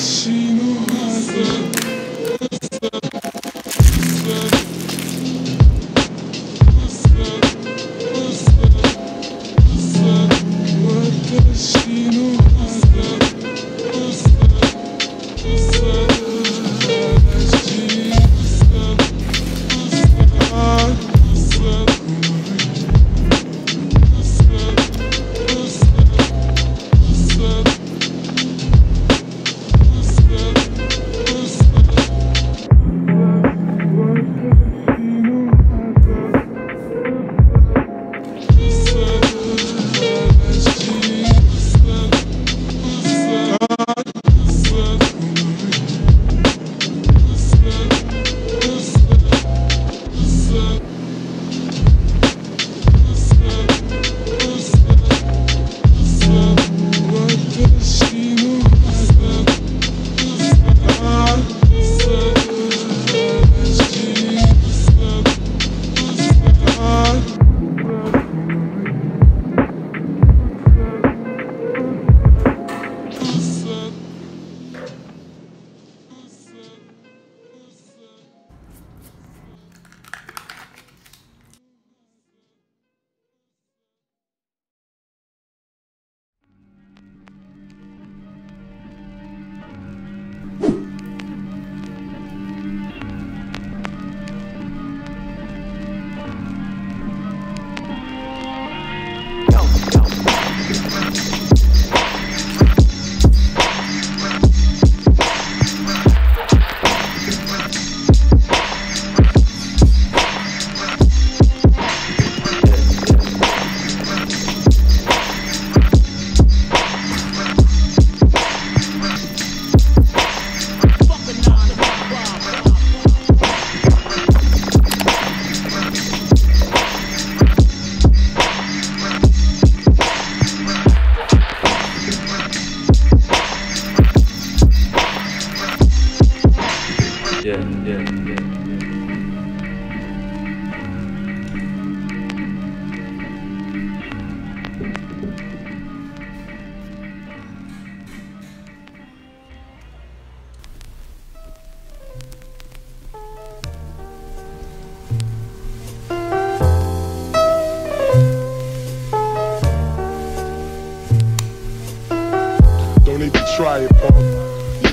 existe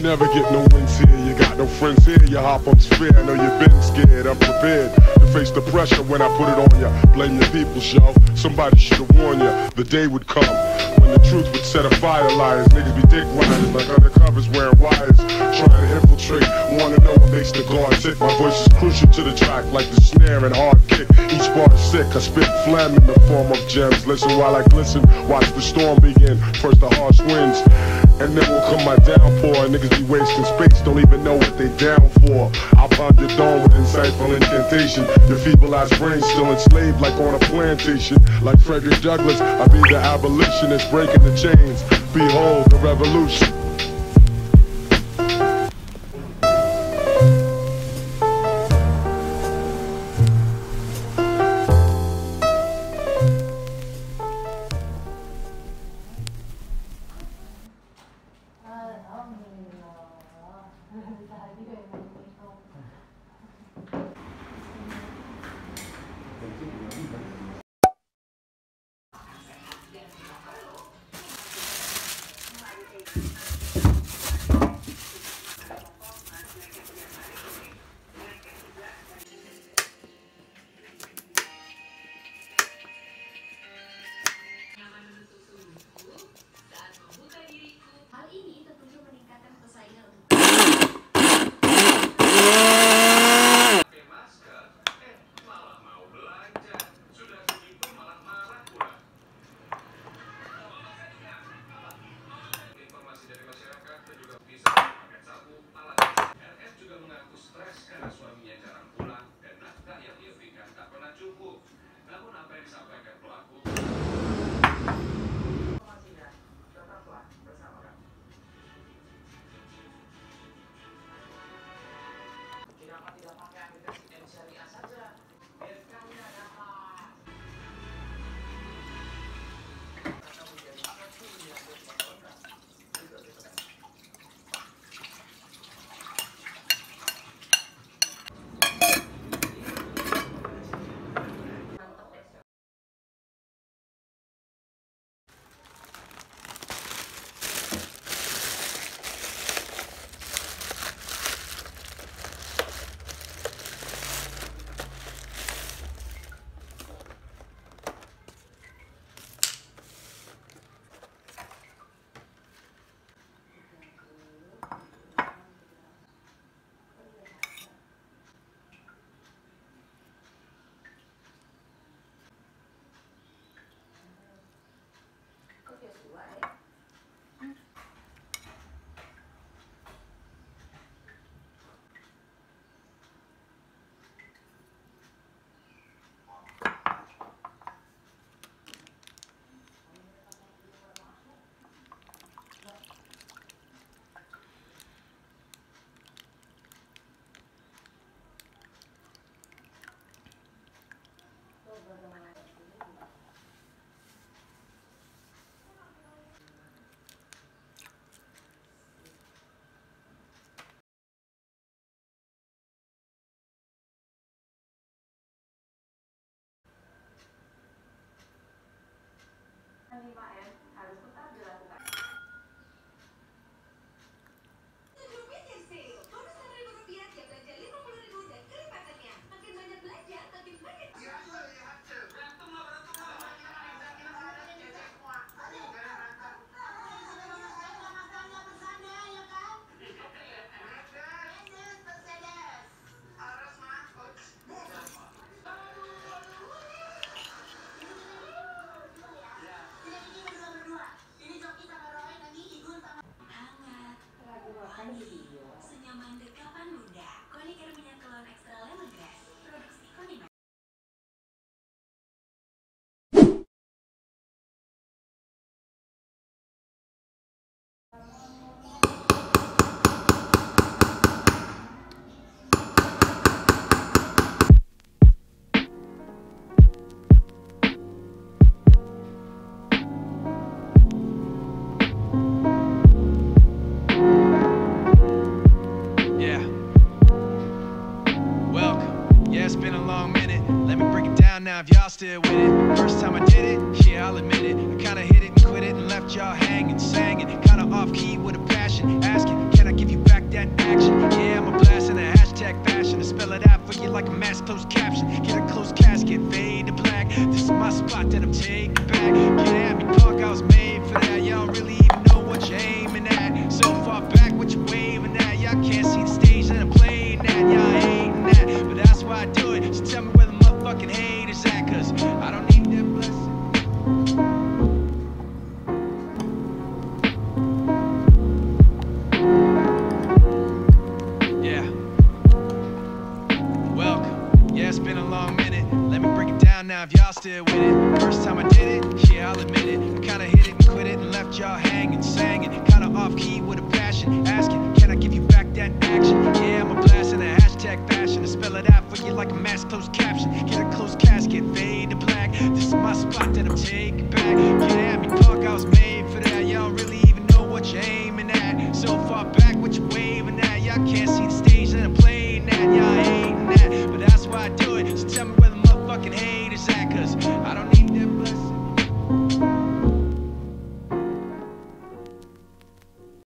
never get no wins here. You got no friends here. You hop on sphere. I know you've been scared. I'm prepared to face the pressure when I put it on you. Blame your people, show. Somebody should have warned you. The day would come when the truth would set a fire. Liars, niggas be dick riding like undercovers wearing wires. Trying to infiltrate. Wanna know what makes the guard tick. My voice is crucial to the track like the snare and hard kick. Each bar is sick. I spit phlegm in the form of gems. Listen while I glisten. Watch the storm begin. First the harsh winds. And then will come my downpour. Niggas be wasting space, don't even know what they down for. I'll pound your dome with insightful incantation. Your feeble ass brain still enslaved like on a plantation. Like Frederick Douglass, I be the abolitionist breaking the chains. Behold the revolution. 你买呀 M. still. like a mass closed caption. Get a closed casket, fade to black. This is my spot that I'm taking.